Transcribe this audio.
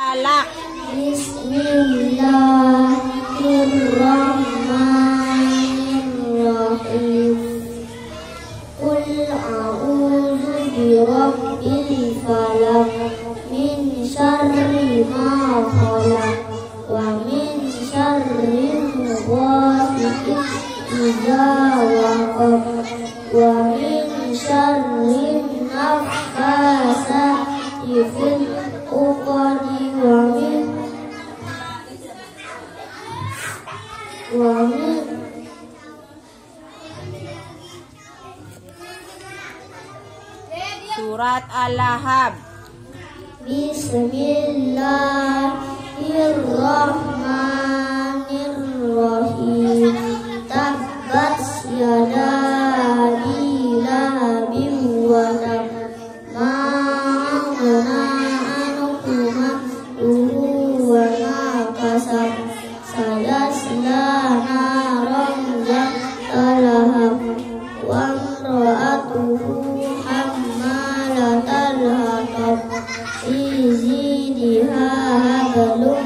Alak. Bismillahirrahmanirrahim. Min wa min syarri wa min syarri 我们。Surat Al-Lahab Bismillahirrahmanirrahim Tabbat yada 西里哈哈的鲁